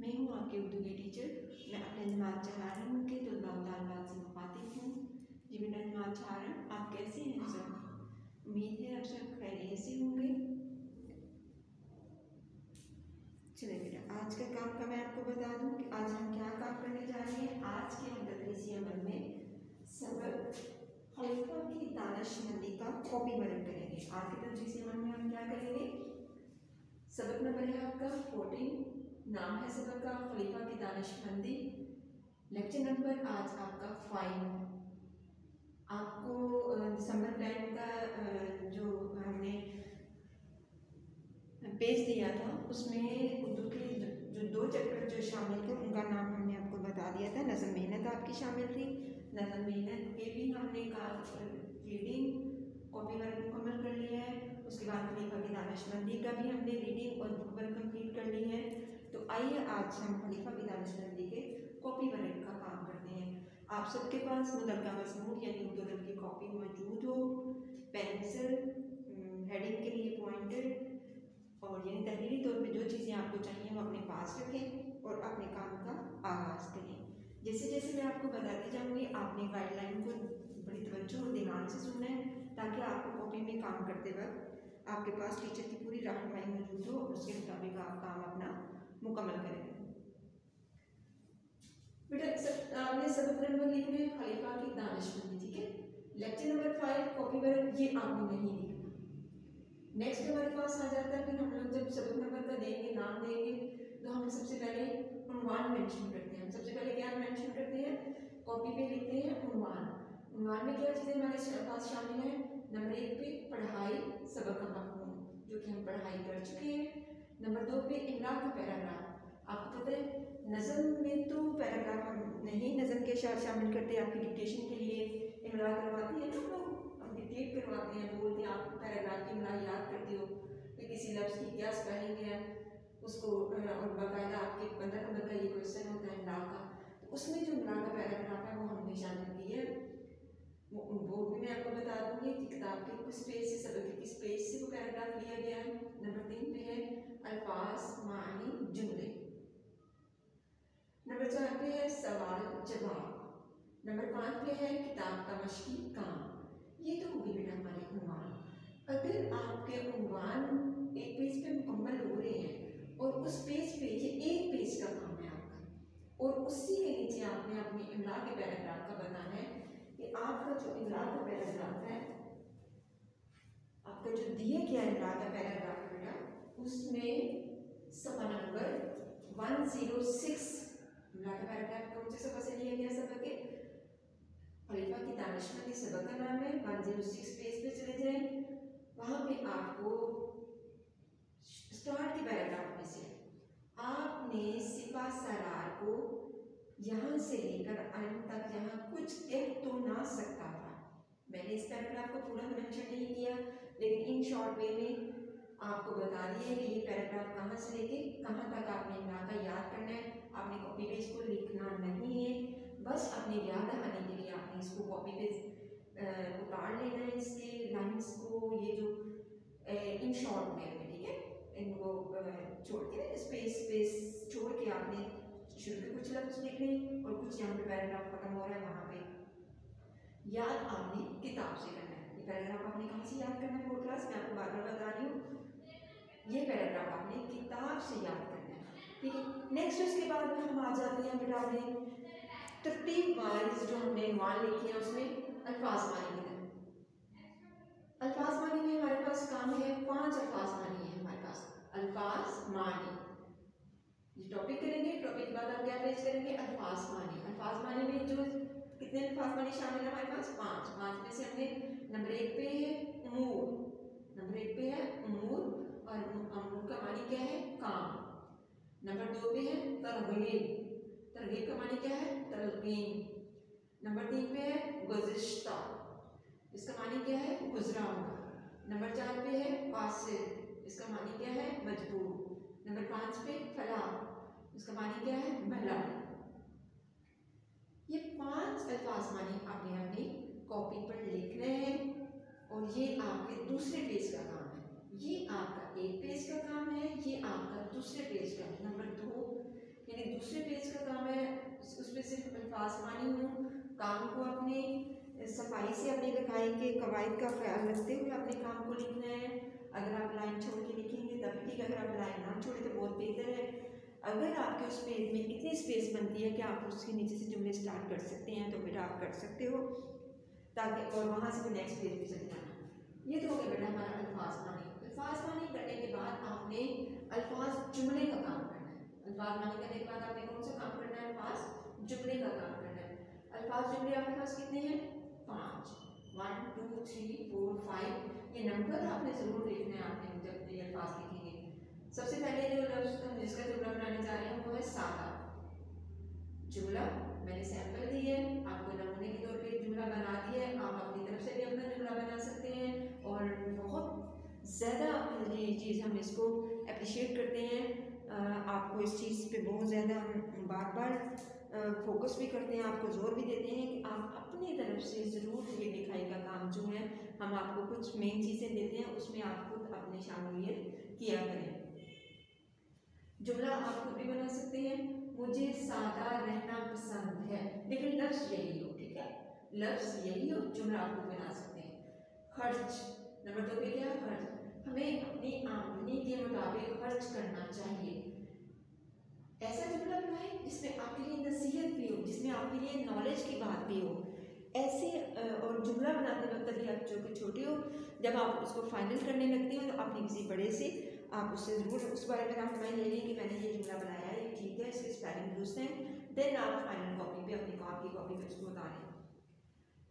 मैं हूँ आपके उर्दू की टीचर मैं अपने जमात चहारन के तलबा तलबात से मुखातिब हूँ जी बेटा जमात चहारन आप कैसे हैं सब उम्मीद है आप सब खैरियत से होंगे चलिए बेटा आज का काम का मैं आपको बता दूँ कि आज हम क्या काम करने जा रहे हैं आज के हम तदरीसी अमल में सबक खलीफा की दानशमंदी का कॉपी वर्क करेंगे। आज के तदरीसी अमल में हम क्या करेंगे? सबक नंबर है आपका फोर्टीन नाम है सबक का खलीफा की दानशमंदी लेक्चर नंबर आज आपका फाइव आपको दिसंबर प्लान का जो हमने पेज दिया था, उसमें उर्दू के जो दो चैप्टर जो शामिल थे, उनका नाम हमने आपको बता दिया था। नज़म मेहनत आपकी शामिल थी। नज़म मेहनत के भी हमने रीडिंग कॉपी वर्क मुकम्मल कर लिया है। उसके बाद खलीफा की दानशमंदी का भी हमने रीडिंग और बुक वर्क कंप्लीट कर ली है। तो आइए आज हम खलीफा की दानशमंदी के कॉपी वर्क का काम करते हैं। आप सबके पास मुतलका मजमून यानी उर्दू की कॉपी मौजूद हो। पेंसिल हेडिंग के लिए पॉइंटेड और यानी तहरीरी तौर पे जो चीज़ें आपको चाहिए, वो अपने पास रखें और अपने काम का आगाज़ करें। जैसे जैसे मैं आपको बताती जाऊँगी, आपने गाइडलाइन को बड़ी तवज्जो और ध्यान से सुनना है, ताकि आपको कॉपी में काम करते वक्त आपके पास टीचर की पूरी रहनुमाई मौजूद हो और उसके मुताबिक आप काम अपना मुकम्मल करें। बेटा सबक नंबर लिखने खलीफा की दानशमंदी ठीक है? Lecture number five copy work ये आपने नहीं लिखना नेक्स्ट हमारे पास आ जाता है, फिर हम लोग जब सबक नंबर का देंगे, नाम देंगे तो हम सबसे पहले उनवान मेंशन करते हैं। हम सबसे पहले क्या मेंशन करते हैं? कॉपी पे लिखते हैं उनवान उनवान में क्या चीज़ें हमारे पास शामिल है? नंबर एक पे पढ़ाई सबक का मफहूम जो कि हम पढ़ाई कर चुके हैं। नंबर दो पे इमला का पैराग्राफ आपको पता है, नज़म में तो पैराग्राफ हम नहीं नज़म के साथ शामिल करते आपकी डिक्टेशन के लिए। इमला करवाते हैं लोग हम डिक्टेट करवाते हैं, बोलते हैं, आप पैराग्राफ की इमला याद करते हो कि किसी लफ्ज़ की क्या स्पेलिंग है उसको और बाकायदा आपके पंद्रह नंबर का ये क्वेश्चन होता है ला का तो उसमें जो का पैराग्राफ है, वो हमने शामिल है। वो वो भी मैं आपको बता दूँगी कि किताब के किस पेज से सबक के किस पेज से वो पैराग्राफ लिया गया है। नंबर तीन पे है अल्फाज मानी, जुमले। नंबर चार पे है, सवाल, जवाब। नंबर पाँच पे है, किताब का मशकी, काम। ये तो होगी बेटा हमारे उनवान अगर आपके उनवान एक पेज पे मुकम्मल हो रहे हैं और उस पेज पे ये एक पेज का काम और उसी के नीचे आपने अपनी इमला के पैराग्राफ का बताना है कि आपका जो इमला का पैराग्राफ है, आपका जो दिए गया इमला का पैराग्राफ है बेटा, उसमें सफ़ा नंबर वन ज़ीरो सिक्स इमला का पैराग्राफ कौन से सफ़ा से लिया गया सबक के। खलीफा की दानिशमंदी सबक का नाम है, वन ज़ीरो सिक्स पेज पे चले जाए। वहाँ पे आपको स्टार्ट के पैराग्राफ में से आपने सिपा सरार को यहाँ से लेकर अंत तक यहाँ कुछ कह तो ना सकता था। मैंने इस पैराग्राफ को पूरा मेंशन नहीं किया, लेकिन इन शॉर्ट वे में आपको बता दिए कि ये पैराग्राफ कहाँ से लेके, कहाँ तक आपने इलाका याद करना है, आपने कॉपी पेज को लिखना नहीं है। बस अपने याद आने के लिए आपने इसको कॉपी पेज उतार लेना है इसके लाइन्स को, ये जो इन शॉर्ट वे में, ठीक है? इनको छोड़ के स्पेस स्पेस छोड़ के आपने शुरू के कुछ लफ्ज लिखने और कुछ यहाँ पे पैराग्राफ खत्म हो रहा है, वहाँ पे। याद आपने किताब से करना है। ये पैराग्राफ आपने कहाँ से याद करना है बोर्ड क्लास मैं आपको बार बार बता रही हूँ। ये पैराग्राफ आपने किताब से याद करना है। ठीक है नेक्स्ट उसके बाद में हम आ जाते हैं बेटा अपने तरतीब वाइज जो हमने मान लिखी है उसमें अल्फाज मानी है। अल्फाज मानी में हमारे पास काम है? पाँच अल्फाज मानी है हमारे पास। अल्फाज मानी टॉपिक करेंगे टॉपिक के बाद आप क्या पेश करेंगे? अल्फाज मानी अल्फाज मानी में जो कितने अल्फाज मानी शामिल है हमारे पास? पाँच. पाँच में से हमने नंबर एक पे है उमूर नंबर एक पे है उमूर और अमूर का मानी क्या है? काम. नंबर दो पे है तरगीब तरगीब का मानी क्या है? तरगीन नंबर तीन पे है गुजश्ता. इसका मानी क्या है? गुजरा हुआ नंबर चार पे है वासिल इसका मानी क्या है? मजबूर. नंबर पाँच पे फला इसका मानी क्या है? भला ये पाँच अल्फाज मानी आपने अपनी कॉपी पर लिख रहे हैं और ये आपके दूसरे पेज का काम है। ये आपका एक पेज का काम है, ये आपका दूसरे पेज का। नंबर दो यानी दूसरे पेज का काम है उसमें सिर्फ़ अल्फाज मानी हूँ। काम को अपने सफ़ाई से अपने लिखाई के कवायद का ख्याल रखते हुए अपने काम को लिखना है। अगर आप लाइन छोड़ के लिखेंगे, तब ठीक अगर आप लाइन ना छोड़े तो बहुत बेहतर है। अगर आपके उस पेज में इतनी स्पेस बनती है कि आप उसके नीचे से जुमले स्टार्ट कर सकते हैं तो फिर आप कर सकते हो, ताकि और वहाँ से भी नेक्स्ट पेज पे चले जाना। ये तो हो गया बेटा हमारा अल्फाज मानी। अल्फाज मानी करने के बाद आपने अल्फाज जुमले का काम करना है। अल्फाज मानी करने के बाद आपने कौन सा काम करना है? अल्फाज जुमले का काम करना है। अल्फाज जुमले आपके पास कितने हैं? पाँच। One two three four five ये नंबर आपने ज़रूर लिखना है आपने जब ये अल्फाज लिखेंगे सबसे पहले जो लफ्ज़ हम जिसका जुमला बनाने जा रहे हैं, वो है सादा। जुमला, मैंने सैंपल दी है, आपको नमूने के तौर पे जुमला बना दिया है, आप अपनी तरफ़ से भी अपना जुमला बना सकते हैं और बहुत ज़्यादा ये चीज़ हम इसको अप्रिशिएट करते हैं। आपको इस चीज़ पे बहुत ज़्यादा बार बार फोकस भी करते हैं, आपको ज़ोर भी देते हैं कि आप अपनी तरफ़ से ज़रूर ये लिखाई का काम जो है, हम आपको कुछ मेन चीज़ें देते हैं, उसमें आप खुद अपने शामिलियत किया करें। जुमला आप खुद भी बना सकते हैं। मुझे सादा रहना पसंद है, लेकिन लफ्ज़ यही हो, ठीक है? लफ्ज़ यही हो, जुमला आप खुद बना सकते हैं। खर्च, नंबर दो पे क्या खर्च। हमें अपनी आमदनी के मुताबिक खर्च करना चाहिए। ऐसा जुमला बनाए जिसमें आपके लिए नसीहत भी हो, जिसमें आपके लिए नॉलेज की बात भी हो। ऐसे और जुमला बनाते वक्त अभी आप जो कि छोटे हो, जब आप उसको फाइनल करने लगते हो तो आपने किसी बड़े से आप उससे ज़रूर उस बारे में आप रहनुमाई ले लें कि मैंने ये जुमला बनाया है ठीक है, इसके स्पेलिंग दुरुस्त हैं। देन आप फाइनल कॉपी पे अपनी कॉप कॉपी पे उसको बता उतारें।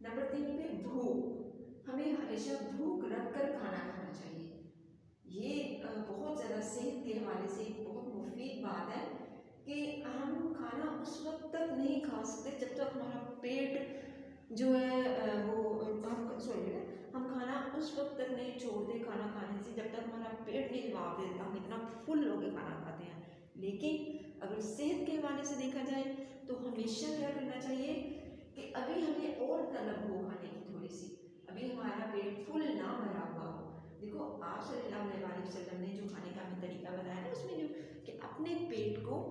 नंबर तीन पे भूख। हमें हमेशा भूख रख कर खाना खाना चाहिए। ये बहुत ज़्यादा सेहत के हवाले से एक बहुत मुफीद बात है। कि हम खाना उस वक्त तक नहीं खा सकते जब तक हमारा पेट जो है वो, हम सॉरी हम खाना उस वक्त तक नहीं छोड़ते खाना खाने से जब तक हमारा पेट नहीं जवाब देता। हम इतना फुल होकर खाना खाते हैं। लेकिन अगर सेहत के हवाले से देखा जाए तो हमेशा क्या करना चाहिए कि अभी हमें और तलब हो खाने की थोड़ी सी। अभी हमारा पेट फुल ना भरा हुआ हो। देखो, आप सल्लल्लाहु अलैहि वसल्लम ने जो खाने का हमें तरीका बताया ना उसमें जो कि अपने पेट को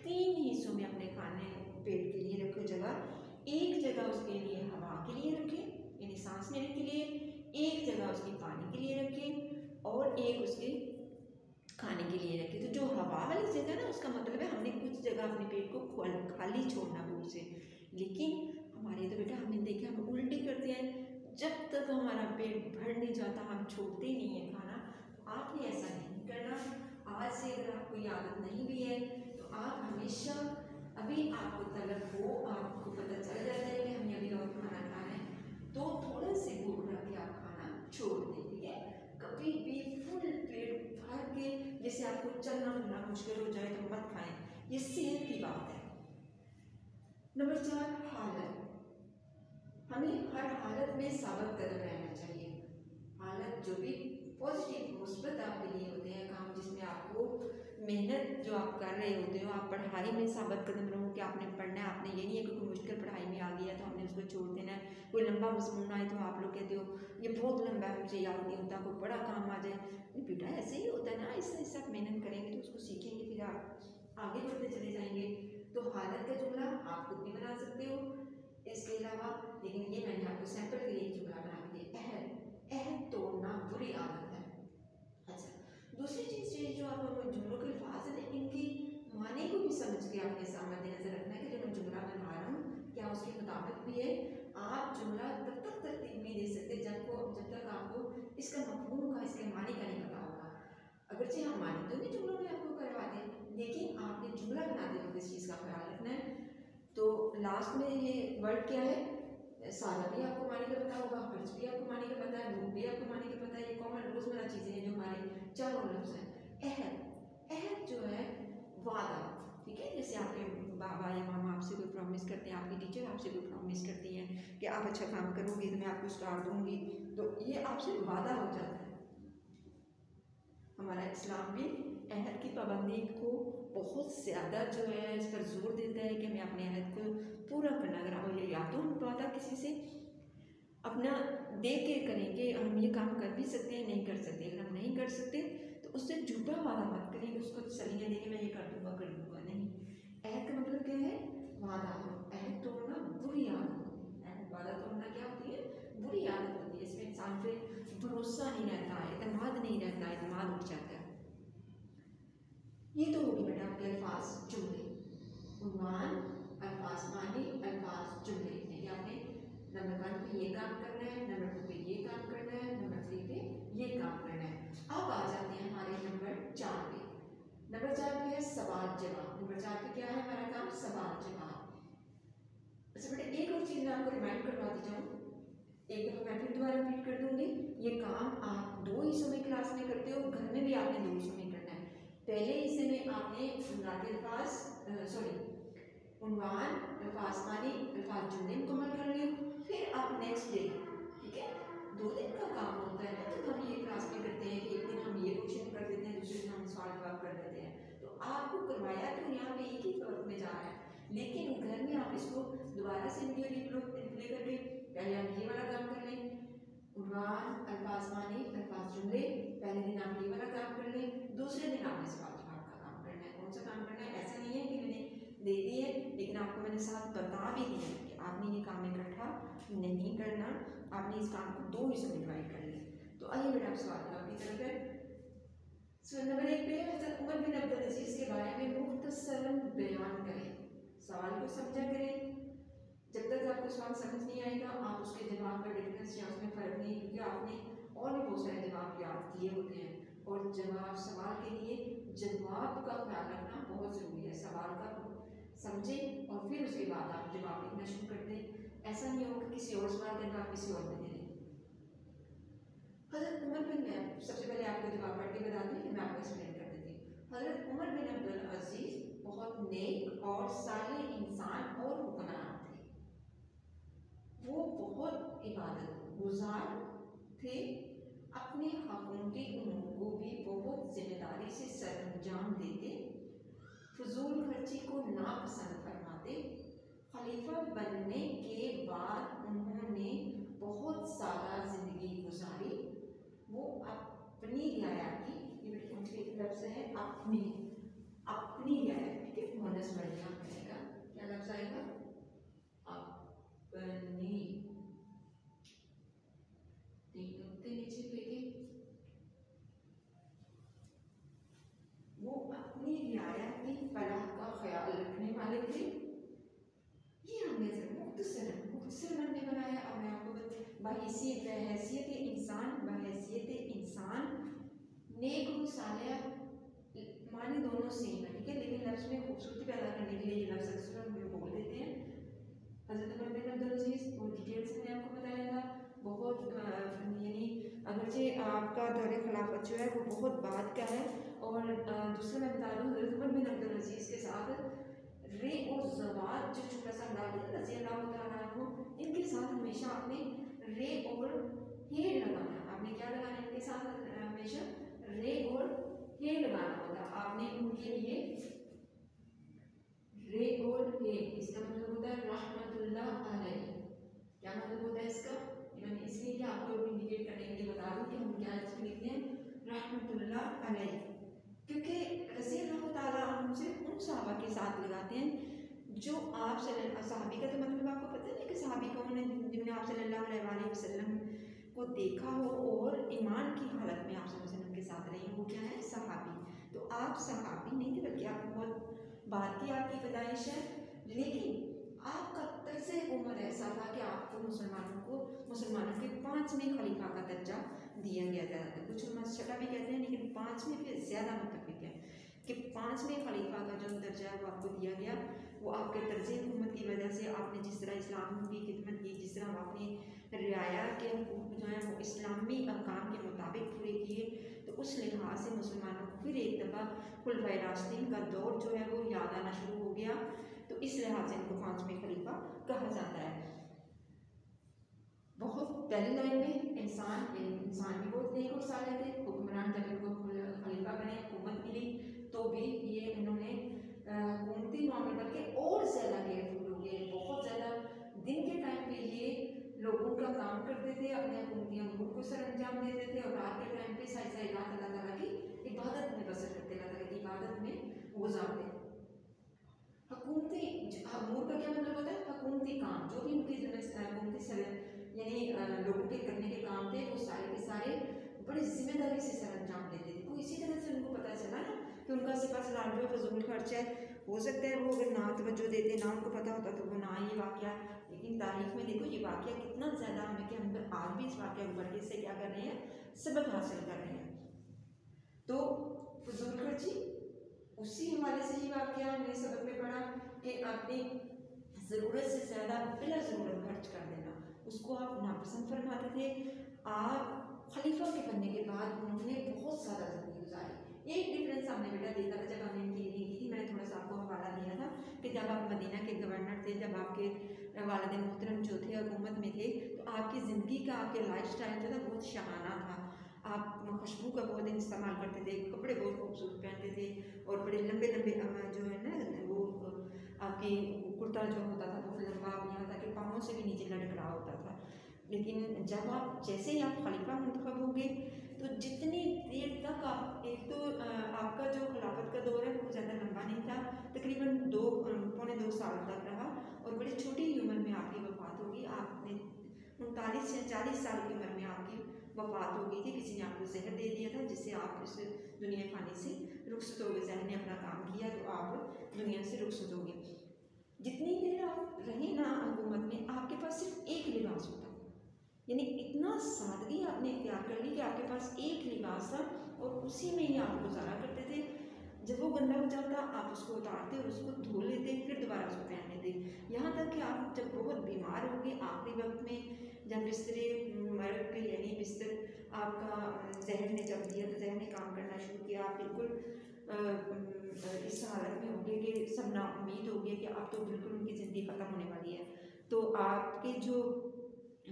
तीन हिस्सों में अपने खाने पेट के लिए रखो जगह। एक जगह उसके लिए हवा के लिए रखें, यानी सांस लेने के लिए। एक जगह उसके पानी के लिए रखें और एक उसके खाने के लिए रखें। तो जो हवा वाली जगह ना, उसका मतलब है हमने कुछ जगह अपने पेट को खाली छोड़ना भूल से। लेकिन हमारे तो बेटा हमने देखा, हम उल्टी करते हैं। जब तक हमारा पेट भर नहीं जाता, हम छोड़ते ही नहीं है खाना। आपने ऐसा नहीं करना। आज से अगर आपको आदत नहीं भी है आप हमेशा, अभी आपको तलब हो, आपको पता चल जाता है कि हम अभी और खाना खा रहे हैं तो थोड़ा से भूख छोड़ दें ठीक है कभी भी फुल पेट भर के, जैसे आपको चलना फिरना मुश्किल हो जाए तो मत खाएँ। ये सेहत की बात है। नंबर चार, हालत। हमें हर हालत में साबित कदम रहना चाहिए। हालत जो भी पॉजिटिव मुस्बत आपके लिए होते हैं, काम जिसमें आपको मेहनत जो आप कर रहे होते हो, आप पढ़ाई में साबित कदम रहो कि आपने पढ़ना है, आपने ये नहीं है कि कोई मुश्किल पढ़ाई में आ गया तो हमने उसको छोड़ देना है। कोई लंबा मजमून आए तो आप लोग कहते हो, ये बहुत लंबा है, मुझे याद नहीं होता, कोई बड़ा काम आ जाए। बेटा, ऐसे ही होता है ना इससे इससे आप मेहनत करेंगे तो उसको सीखेंगे, फिर आप आगे बढ़ते चले जाएँगे। तो हालत का जुमला आप खुद भी बना सकते हो। इसके अलावा, लेकिन ये मैंने आपको सैंपल के लिए जुमला बना दिया, अहद अहद तोड़ना बुरी आदत। दूसरी चीज़ जो आप जुमलों के अल्फाज हैं इनकी माने को भी समझ के आपके सामने नज़र रखना है कि जब मैं जुमला बना रहा हूँ, क्या उसके मुताबिक भी है? आप जुमला तब तक तरतीब नहीं दे सकते जब को, जब तक आपको इसका मफहूम का इसके माने का नहीं पता होगा। अगरचे हम माने तो नहीं जुमलों में आपको करवा दें, लेकिन आपने जुमला बनाते वक्त इस चीज़ का ख्याल रखना है। तो लास्ट में ये वर्ड क्या है? सारा भी आपको माने का पता होगा खर्च भी आपको माने का पता है भूख भी आपको माने का पता है, ये कॉमन रोज़मर्रा चीज़ें हैं जो हमारे चारों लफ्ज़ हैं अहद अहद जो है वादा ठीक है? जैसे आपके बाबा या मामा आपसे कोई प्रॉमिस करते हैं, आपकी टीचर आपसे कोई प्रॉमिस करती है कि आप अच्छा काम करोगे तो मैं आपको स्टार दूँगी तो ये आपसे वादा हो जाता है। हमारा इस्लाम भी अहद की पाबंदी को बहुत ज़्यादा जो है इस पर ज़ोर देता है कि हमें अपने अहद को पूरा करना अगर ये या तो वादा किसी से अपना देख के करेंगे, हम ये काम कर भी सकते हैं, नहीं कर सकते अगर हम नहीं कर सकते तो उससे झूठा वादा मत करेंगे उसको तसलियाँ देंगे मैं ये कर दूँगा कर दूँगा, नहीं। ऐद का मतलब क्या है? वादा ऐद तोड़ना बुरी आदत है। वादा तोड़ना क्या होती है? बुरी आदत होती है। इसमें इंसान फिर भरोसा नहीं रहता एतमाद नहीं रहता एतमाद उठ जाता है। ये तो होगी बेटा आपके अल्फाज जुमले। उन्वान अल्फाज मानी अल्फाज जुमले। यानी नंबर वन पे ये काम करना है, नंबर टू पे ये काम करना है, नंबर थ्री पे ये काम करना है। अब आ जाते हैं हमारे नंबर चार पे। नंबर चार पे है सवाल जवाब। नंबर चार पे क्या है हमारा काम? सवाल जवाब। अच्छा बेटा, एक और चीज़ मैं आपको रिमाइंड करवाती जाऊँ। एक दफ़ा मैं फिर दोबारा रिपीट कर दूँगी। ये काम आप दो हिस्सों में क्लास में करते हो, घर में भी आपने दो हिस्सों में करना है। पहले हिस्से में आपने अल्फाज सॉरी अल्फाज मानी अल्फाज जुमले मुकम्मल कर लिए फिर आप नेक्स्ट डे ठीक है? दो दिन का काम होता है ना तो हम ये क्लास में करते हैं कि एक दिन हम ये क्वेश्चन कर देते हैं, दूसरे दिन हम सवाल जवाब कर देते हैं। तो आपको करवाया तो यहाँ पे एक ही वक्त में जा रहा है, लेकिन घर में आप इसको दोबारा से वीडियो रिप्ले करके पहले आप ये वाला काम कर लें। उनवान अल्फाज मानी, अल्फाज जुमले, पहले दिन आप ये वाला काम कर लें, दूसरे दिन आपने सवाल जवाब का काम करना है। कौन सा काम करना है? ऐसा नहीं है कि मैंने दे दी है, लेकिन आपको मैंने साथ बता भी दिया कि आपने ये काम इकट्ठा नहीं करना, आपने इस काम को दो हिस्सों में डिवाइड कर लिया। तो आइए बेटा आप सवाल जवाब की तरफ़ है। सो नंबर एक पे हज़रत उमर बिन अब्दुल अज़ीज़ के बारे में मुख्तसरन बयान करें। सवाल को समझा करें। जब तक आपको सवाल समझ नहीं आएगा, आप उसके जवाब का डिफरेंस या उसमें फ़र्क नहीं, क्योंकि आपने और भी बहुत सारे जवाब याद किए होते हैं। और जवाब, सवाल के लिए जवाब का ख्याल रखना बहुत ज़रूरी है। सवाल का समझें और फिर उसके बाद आप जवाब लिखना शुरू कर दें। ऐसा नहीं होगा किसी और सवाल के आप किसी और में दे दें। हज़रत उमर बिन मैं सबसे पहले आपको जवाब पढ़ के बता दें मैं आपको एक्सप्लेन कर देती हूँ। हज़रत उमर बिन अब्दुल अज़ीज़ बहुत नेक और सारे इंसान और हुक्मरान थे। वो बहुत इबादत, गुजार थे अपने हकूमती उमूर को भी बहुत ज़िम्मेदारी से सर अंजाम देते फजूल खर्ची को नापसंद फरमाते खलीफा बनने के बाद उन्होंने बहुत सारा ज़िंदगी गुजारी वो अपनी रियाया की ये लफ्ज़ है अपनी अपनी रियाया ठीक है मोनस बढ़िया कहेगा क्या लफ्ज़ आएगा अपनी नीचे लेके वो अपनी रियाया की फलाह का ख्याल रखने वाले थे ये हमने मुख्तसर मुख्तसर ने बनाया अब मैं आपको बहसीत बहसीत इंसान बहसीत इंसान नेक और सालिया माने दोनों सेम है, ठीक है? लेकिन लफ्ज़ में खूबसूरती पैदा करने के लिए ये लफ्ज़ अक्सर हम बोल देते हैं। हज़रत उमर बिन अब्दुल अज़ीज़ वो डिटेल से मैंने आपको बताया था। बहुत यानी अगरचे आपका दौरे खिलाफत जो है, वो बहुत बाद का है। और दूसरा मैं बता दूँ, हज़रत उमर बिन अब्दुल अज़ीज़ के साथ रे और जवाब जो छोटा सा अंदाज है, रज़ी अल्लाह तला को इनके साथ हमेशा आपने रे और हेड लगाना आपने क्या लगाना इनके साथ? हमेशा रे और हेड लगाना होता आपने उनके लिए रे और हे इसका मतलब होता है रहमतुल्लाह अलैह। क्या मतलब होता है इसका? मैंने इसलिए कि आपको इंडिकेट करने के लिए बता दूँ कि हम क्या इसमें लिखते हैं? रहमतुल्लाह अलैह। क्योंकि रसी अल्लाह हमसे उन सहाबा के साथ लगाते हैं जो आप सहाबी का तो मतलब आपको पता है कि सहाबी कौन है जिन्होंने आप सल्लल्लाहु अलैहि वसल्लम को देखा हो और ईमान की हालत में आप वसल्लम के साथ रहे वो क्या है? सहाबी। तो आप सहाबी नहीं थे, बल्कि आप बहुत बाद की आपकी पैदाइश है। लेकिन आपका तर्ज उम्र ऐसा था कि आपको मुसलमानों को, मुसलमानों के पाँचवें खलीफा का दर्जा दिया गया था। कुछ छठा भी कहते हैं, लेकिन पाँचवें पे ज़्यादा मुतफिक है कि पाँचवें खलीफा का जो दर्जा है, वो आपको दिया गया। वो आपके तर्ज हुकूमत की वजह से आपने जिस तरह इस्लाम की खिदमत की, जिस तरह आपने रियाया के हकूक जो है, वो इस्लामी अहकाम के मुताबिक पूरे किए। उस लिहाज से मुसलमानों को फिर एक दफ़ा खुलफा रास्तीन का दौर जो है वो याद आना शुरू हो गया। तो इस लिहाज से इनको पाँचवें खलीफा कहा जाता है। बहुत पहली लाइन में इंसान इंसान भी बहुत नेक और साले थे। हुक्मरान जब इनको खलीफा बने, हुकूमत मिली तो भी ये इन्होंने हुकूमती मामले बल्कि और ज़्यादा केयरफुल हो गए। बहुत ज़्यादा दिन के टाइम पे ये लोगों का काम करते थे, अपने हुकूमती अमूर को सर अंजाम देते थे और रात के टाइम पे साई साई रात अल्लाह ताला की इबादत में बसर करते, अल्लाह ताला की इबादत में गुजारते हुकूमती अमूर का क्या मतलब होता है? हुकूमती काम, जो भी उनके हुकूमती यानी लोगों के करने के काम थे वो सारे के सारे बड़ी ज़िम्मेदारी से सर अंजाम देते थे। तो इसी तरह से उनको पता चला ना कि उनका सिपा सलार जो फजूल खर्च है हो सकता है वो अगर ना तवज्जो देते, ना उनको पता होता तो वो ना ये वाक्य। लेकिन तारीख में देखो, ये वाक्य कितना ज़्यादा हमें कि हम आज भी इस वाक्य को बढ़ से क्या कर रहे हैं? सबक हासिल कर रहे हैं। तो फजूल खर्ची उसी हवाले से ही वाक्य हमने सबक में पढ़ा कि अपनी ज़रूरत से ज़्यादा बिला ज़रूरत खर्च कर देना, उसको आप नापसंद फरमाते थे। आप खलीफा के बनने के बाद उन्होंने बहुत सारा ज़िंदगी गुजारी एक डिफरेंस हमने बेटा देखा था जब हमने इनकी मैंने थोड़ा सा आपको हवाला दिया था कि जब आप मदीना के गवर्नर थे, जब आपके वालद मोहतरम जो थे हुकूमत में थे तो आपकी ज़िंदगी का, आपके लाइफ स्टाइल जो था बहुत शहाना था। आप खुशबू का बहुत इस्तेमाल करते थे, कपड़े बहुत खूबसूरत पहनते थे और बड़े लंबे लंबे जो है ना, वो, आपकी कुर्ता जो होता था, बहुत लंबा यहाँ था, कि पाँव से भी नीचे लटक रहा होता था। लेकिन जब आप, जैसे ही आप खलीफा मंतखब होंगे तो जितनी देर तक आप, एक तो आपका जो खिलाफत का दौर है, वो ज़्यादा लंबा नहीं था। तकरीबन दो पौने दो साल तक रहा और बड़ी छोटी उम्र में आपकी वफात होगी। आपने उनतालीस या चालीस साल की उम्र में आपकी वफात हो गई थी किसी ने आपको जहर दे दिया था, जिससे आप इस दुनिया खाने से रुखसत हो गए, जहर ने अपना काम किया तो आप दुनिया से रुखसत हो गए। जितनी देर आप रहे ना, हुकूमत में, आपके पास सिर्फ़ एक लिबास होता यानी इतना सादगी आपने इख्तियार कर ली कि आपके पास एक लिबास था और उसी में ही आप गुजारा करते थे। जब वो गंदा हो जाता, आप उसको उतारते और उसको धो लेते, फिर दोबारा उसको पहन लेते यहाँ तक कि आप जब बहुत बीमार हो गए आखिरी वक्त में जब बिस्तरे मर के यानी बिस्तर आपका जहर ने जब दिया तो जहर ने काम करना शुरू किया, आप बिल्कुल इस हालत में होंगे कि सब ना उम्मीद हो गई कि अब तो बिल्कुल उनकी ज़िंदगी ख़त्म होने वाली है। तो आपके जो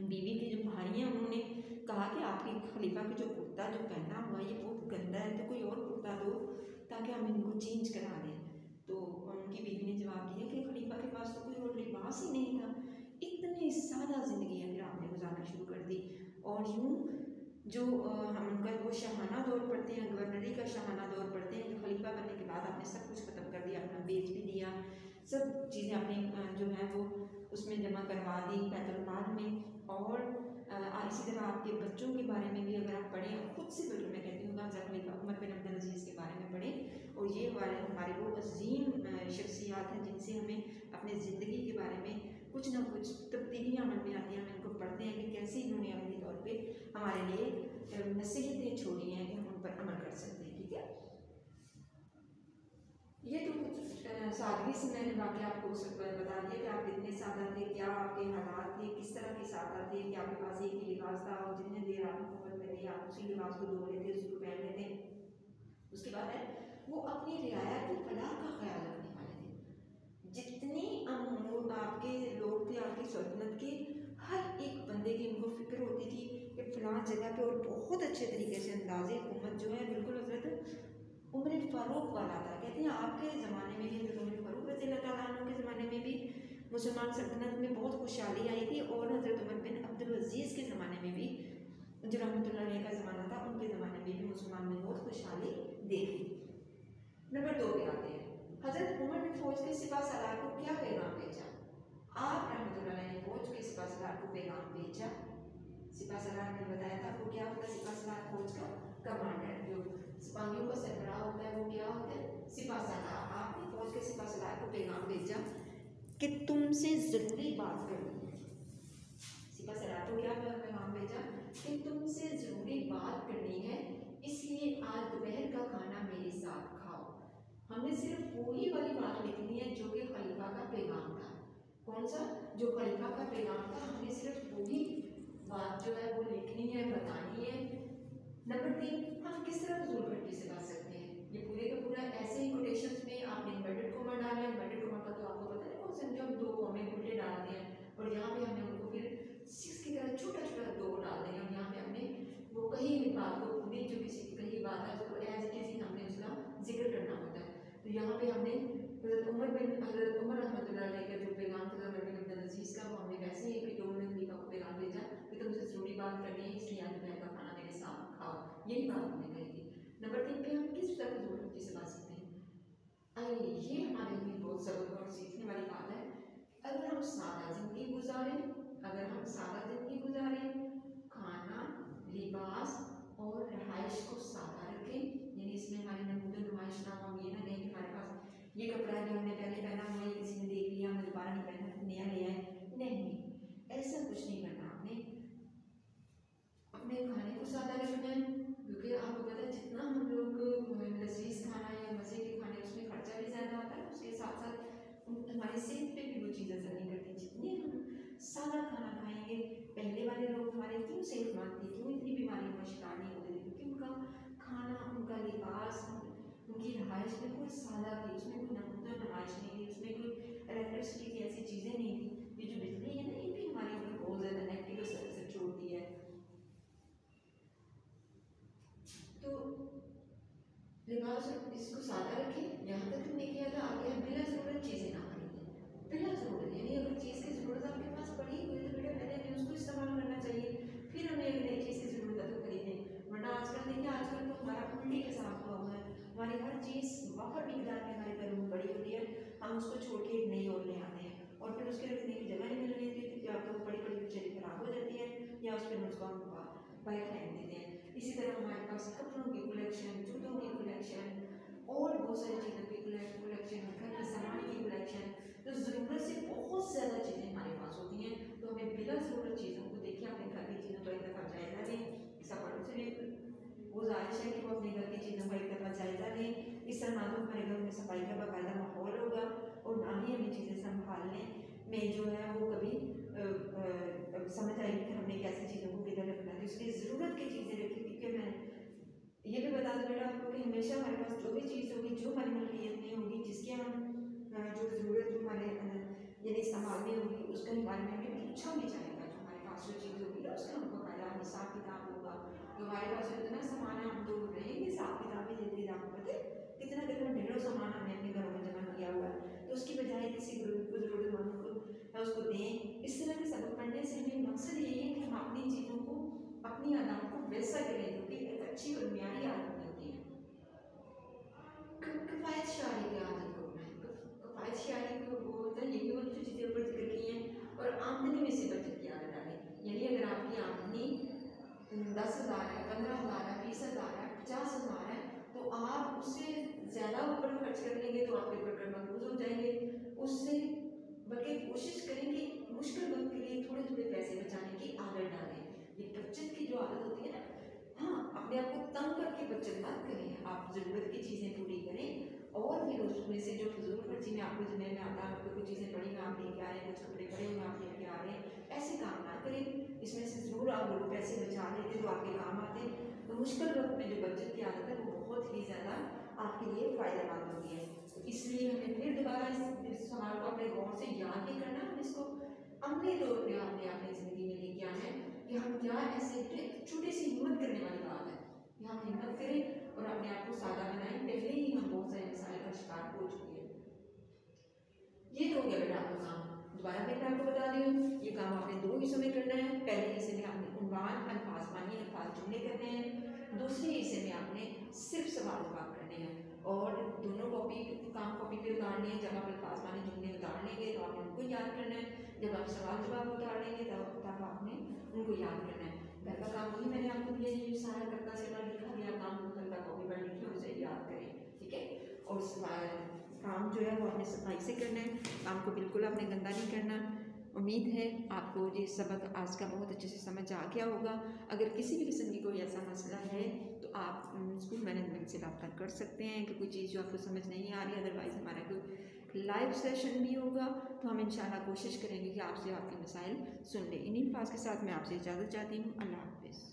बीवी के जो भाई हैं, उन्होंने कहा कि आपकी खलीफा के जो कुर्ता जो पहना हुआ ये बहुत गंदा है तो कोई और कुर्ता दो, ताकि हम इनको चेंज करा दें। तो उनकी बीवी ने जवाब दिया कि खलीफा के पास तो कोई और लिबास ही नहीं था। इतनी सादा ज़िंदगी फिर आपने गुजारना शुरू कर दी। और यूँ जो हम उनका वो शहाना दौर पढ़ते हैं, गवर्नरी का शहाना दौर पढ़ते हैं खलीफा बनने के बाद आपने सब कुछ ख़त्म कर दिया, अपना बेच भी दिया, सब उसमें जमा करवा दी पैतरपाल में और इसी तरह आपके बच्चों के बारे में भी अगर आप पढ़ें खुद से बल्कि मैं कहती हूँ गाजा खलीफा उमर बिन अब्दुल अज़ीज़ के बारे में पढ़ें और ये हमारे हमारे वो अजीम शख्सियात हैं जिनसे हमें अपने ज़िंदगी के बारे में कुछ ना कुछ तब्दीलियाँ मन में आती हैं, हम इनको पढ़ते हैं कि कैसे इन्होंने अमली तौर पर हमारे लिए नसीहतें छोड़ी हैं कि हम उन पर अमल कर है ये तो कुछ सादगी से मैंने वाक्य आपको बता दिया कि आप कितने सादा थे, क्या आपके हालात थे, किस तरह के सादा थे, कि आपके पास एक ही लिबास था और जितने देर आप हुकूमत में रही आप उसी लिबास को धो लेते उसको पहन लेते। उसके बाद है, वो अपनी रियायत की फलाह का ख्याल रखने वाले थे। जितने आपके लोग थे, आपकी सल्तनत के, हर एक बंदे की उनको फ़िक्र होती थी कि फलां जगह पे और बहुत अच्छे तरीके से अंदाजे हुकूमत जो है बिल्कुल हज़रत उम्र फ़ारूक वाला था। कहते हैं, आपके ज़माने में भी हज़रत फ़ारूक रज़ी अल्लाह के ज़माने में भी मुसलमान सल्तनत में बहुत खुशहाली आई थी और हज़रत उमर बिन अब्दुल अज़ीज़ के ज़माने में भी, जो रहमत का ज़माना था, उनके ज़माने में भी मुसलमान ने बहुत खुशहाली देखी। नंबर दो पे आते हैं। हज़रत उमर ने फौज के सिपा सलार को क्या पैगाम भेजा? आप रहमत ने फौज के सिपा सलार को पैगाम भेजा। सिपा सलार ने बताया था, वो क्या होता सिपा सलार फौज का कमांडर, जो सिपाहियों का सरबराह होता है, वो क्या होता है? सिपा आपने फौज के सिपा को पैगाम भेजा कि तुमसे ज़रूरी बात करनी है। सिपा को क्या पैगाम भेजा कि तुमसे ज़रूरी बात करनी है, इसलिए आज दोपहर का खाना मेरे साथ खाओ। हमने सिर्फ़ वही वाली बात लिखनी है जो कि खलीफा का पैगाम था। कौन सा? जो खलीफा का पैगाम था, हमने सिर्फ़ वही बात जो है वो लिखनी है, बतानी है। नंबर तीन हम किस तरह फजूल खर्ची से बच सकते हैं? ये पूरे का पूरा ऐसे ही कोटेशन में आपने इन्वर्टेड कोमा डाला है इन्वर्टेड कोमा का तो आपको पता है, कौन से हम दो कोमे उल्टे डालते हैं, और यहाँ पे हमने उनको फिर सिक्स की तरह छोटा छोटा दो डाल देंगे, और यहाँ पे हमने वो कहीं भी बात को पूरी जो किसी की कही बात है, उसको एज किसी हमने उसका ज़िक्र करना होता है। तो यहाँ पे हमने हज़रत उमर बिन, हज़रत उमर रहमतुल्लाह का जो पैगाम था उमर बिन अब्दुल अज़ीज़ का वो हमने वैसे ही कि उन्होंने खलीफा को पैगाम भेजा कि तुमसे ज़रूरी बात करनी है इसलिए आज दोपहर का खाना मेरे साथ खाओ यही बात हमने कही थी। नंबर तीन पे हम किस तरह की ज़रूरत से बात सकते हैं? अरे, ये हमारे लिए बहुत सबक और सीखने वाली बात है। अगर हम सादा ज़िंदगी गुजारें, अगर हम सादा ज़िंदगी गुजारें, खाना, लिबास और रहाइश को सादा रखें, यानी इसमें हमारी नमूद नुमाइश ना हम ये ना दें कि हमारे पास ये कपड़ा जो हमने पहले पहना हुआ है, किसी ने देख लिया, हमने दोबारा नहीं पहना नया लिया है। नहीं, ऐसा कुछ नहीं करना आपने। अपने खाने को सादा रखना है क्योंकि आपको पता है जितना हम लोग लजीज खाना या मज़े के खाने, उसमें खर्चा भी ज़्यादा आता है, उसके साथ साथ हमारी सेहत पे भी वो चीज़ असर नहीं करती। जितनी हम सादा खाना खाएँगे, पहले वाले लोग हमारे क्यों सेहतमंद थे क्यों इतनी बीमारियों का शिकार नहीं होते थे? क्योंकि उनका खाना, उनका लिबास, उनकी रहाइश बिल्कुल सादा थी उसमें कोई नमूदा नुमाइश नहीं थी, उसमें कोई इलेक्ट्रिसिटी की ऐसी चीज़ें नहीं थी, ये जो बिजली है ना, ये भी हमारे ऊपर बहुत ज़्यादा नेगेटिव असर छोड़ती है तो लिबास इसको सादा रखें, यहाँ तक हमने किया था, आगे हम बिना ज़रूरत चीज़ें ना खरीदें बिना ज़रूरत, यानी अगर चीज़ की ज़रूरत आपके पास पड़ी हुई तो बेटा पहले हमें उसको इस्तेमाल करना चाहिए, फिर हमें अगर नई चीज़ की ज़रूरत है तो खरीदें वरना आजकल देखिए, आजकल तो हमारा उल्टी के साथ हुआ हुआ है। हमारी हर चीज़ बहुत मिकदार में हमारे घरों में पड़ी होती है। हम उसको छोड़ के एक नई और ले आते हैं और फिर उसके रखने की जगह नहीं मिल रही थी या तो बड़ी बड़ी बेचारी खराब हो जाती है या उस पर उसको हम बाहर फेंक देते हैं इसी तरह हमारे पास कपड़ों की कलेक्शन जूतों की कलेक्शन और बहुत सारी चीज़ों की कलेक्शन घर के सामान की कलेक्शन तो ज़रूरत से बहुत ज़्यादा चीज़ें हमारे पास होती हैं तो हमें बिना ज़रूरत चीज़ों को देखिए अपने घर की चीज़ों को एक दफ़ा जायज़ा लें सफरों से भी गुजारिश है कि वो अपने घर की चीज़ों का एक दफ़ा जायज़ा लें इस तरह ना तो हमारे घर में सफ़ाई का बाकायदा माहौल होगा और ना ही हमें चीज़ें संभालने में जो है वो कभी समझ आएगी कि हमने कैसी चीज़ों को किधर रखना है। उसकी ज़रूरत की चीज़ें रखी क्योंकि मैं ये भी बता दूँ बेटा आपको कि हमेशा हमारे पास जो भी चीज़ होगी, जो हमारी मलकियत में होगी, जिसके हम जो ज़रूरत जो हमारे यानी इस्तेमाल में होगी, उसके बारे में हमें पूछा भी जाएगा जो हमारे पास जो चीज़ होगी ना उसका हमको फ़ायदा हिसाब किताब होगा तो हमारे पास इतना सामान है हम तो रहेंगे हिसाब किताब देते आपको पता कितना कितना ढेरों सामान हमने अपने घरों में जमा किया हुआ है। तो उसकी बजाय किसी ग्रुप को ज़रूरतमंद को उसको दें। इस तरह के सबक पढ़ने से हमें मकसद यही है कि हम अपनी चीज़ों को, अपनी आदत को वैसा करें जो कि एक अच्छी और म्यारी आदत बनती है। कफ़ायत शारी की आदत को कफ़ायत शारी को वो होता है ये भी उन चीज़ें ऊपर ज़िक्र की हैं और आमदनी में से बचत की आदत डालें यानी अगर आपकी आमदनी दस हज़ार है, पंद्रह हज़ार है, बीस हज़ार है, पचास हज़ार है तो आप उससे ज़्यादा ऊपर खर्च कर लेंगे तो आपके ऊपर मकबूज हो जाएँगे। उससे बल्कि कोशिश करें कि मुश्किल वक्त के लिए थोड़े थोड़े पैसे बचाने की आदत डालें। ये बचत की जो आदत होती है ना हाँ अपने आप को तंग करके बचत मत करें। आप ज़रूरत की चीज़ें पूरी करें और फिर उसमें से जो फजूल खर्ची में आपको जिम्मे में आता है आपको कुछ चीज़ें पड़ी हुई आप लेके आ रहे हैं, कुछ कपड़े पड़े हुए आप लेके आ रहे हैं ऐसे काम ना करें। इसमें से ज़रूर आप लोग पैसे बचा लेते, जो आपके काम आते। तो मुश्किल वक्त में जो बचत की आदत है, वो बहुत ही ज़्यादा आपके लिए फ़ायदेमंद होती है। तो इसलिए हमें फिर दोबारा इस सवाल को अपने गौर से याद भी करना हम इसको अमली तौर पर आपने अपनी ज़िंदगी में लेके आना है कि हम क्या ऐसे छोटी सी हिम्मत करने वाली बात है। कि हम हिम्मत करें और अपने आप को सादा बनाएँ। पहले ही हम बहुत सारे मसाले का शिकार हो चुके हैं। ये तो हो गया बेटा आपका काम। दोबारा मैं आपको बता दूँ ये काम आपने दो हिस्सों में करना है। पहले हिस्से में आपने उनवान अल्फाज मानी, अल्फाज जुमले करने हैं। दूसरे हिस्से में आपने सिर्फ़ सवाल जवाब करने हैं। और दोनों कॉपी काम कॉपी पे उतारने हैं। जब आप अल्फाज मानी, जुमले उतार लेंगे तो आपने उनको याद करना है। जब आप सवाल जवाब उतार लेंगे, तब तब आपने उनको याद करना है। घर का काम वही मैंने आपको दिया ये सारा करता से लिखा गया, काम घर का कॉपी पर लिखिए उसे याद करें, ठीक है? और काम जो है वो आपने सफ़ाई से करना है। काम को बिल्कुल आपने गंदा नहीं करना। उम्मीद है आपको ये सबक आज का बहुत अच्छे से समझ आ गया होगा। अगर किसी भी किस्म की कोई ऐसा मसला है तो आप स्कूल मैनेजमेंट से रब्ता कर सकते हैं कि कोई चीज़ जो आपको समझ नहीं आ रही अदरवाइज़ हमारा कोई लाइव सेशन भी होगा। तो हम इंशाल्लाह कोशिश करेंगे कि आपसे आपके मसाइल सुन लें। इन्हीं फास के साथ मैं आपसे इजाज़त चाहती हूँ। अल्लाह हाफिज़।